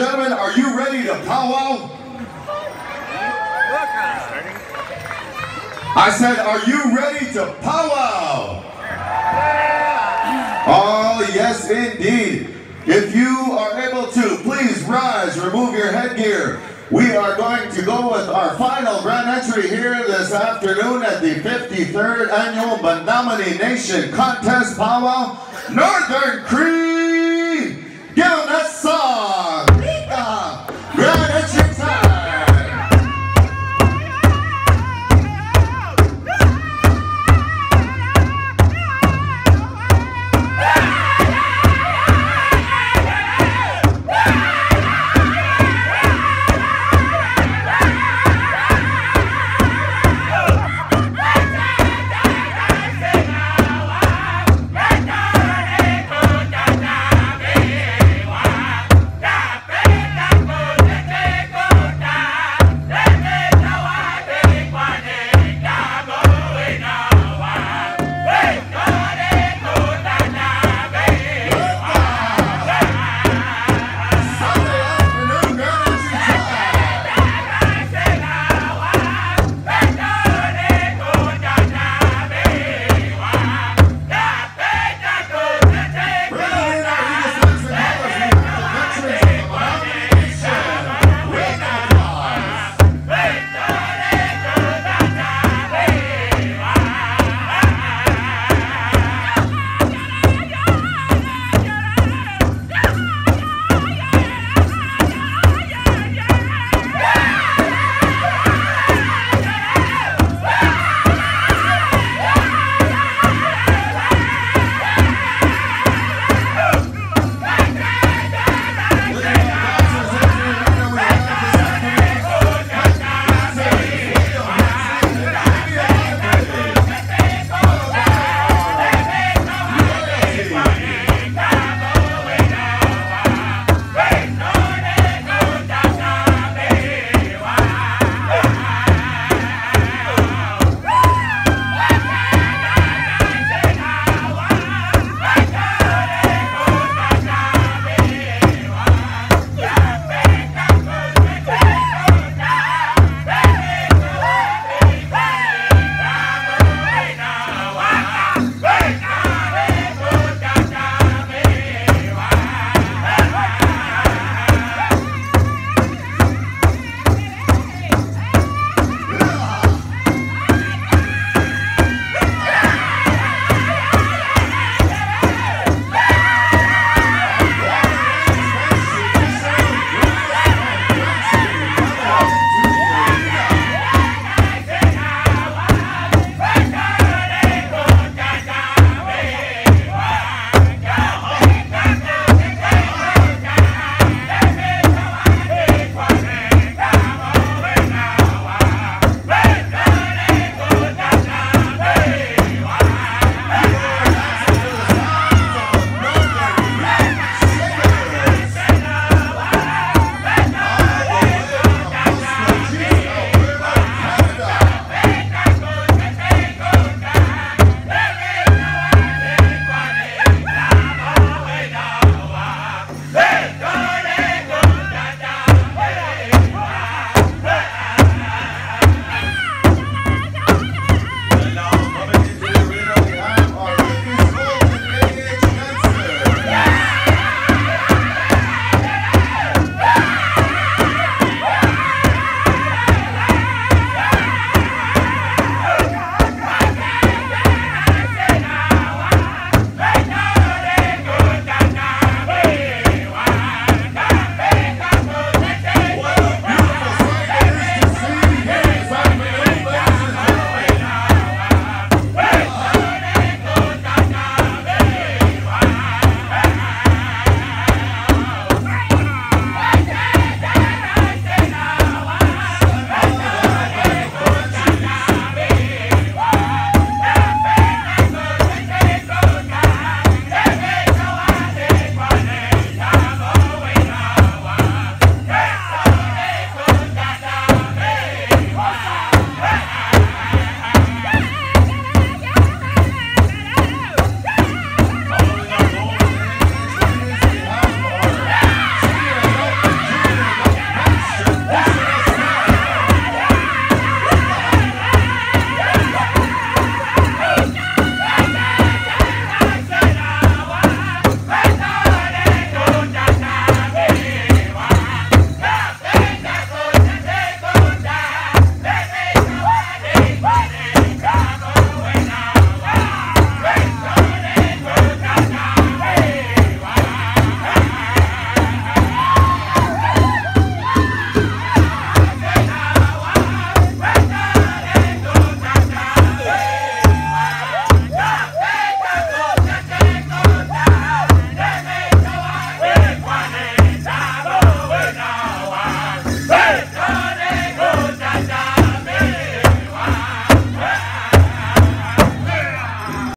gentlemen, are you ready to powwow? I said, are you ready to powwow? Oh, yes, indeed. If you are able to, please rise, remove your headgear. We are going to go with our final grand entry here this afternoon at the 53rd Annual Menominee Nation Contest Powwow, Northern Cree.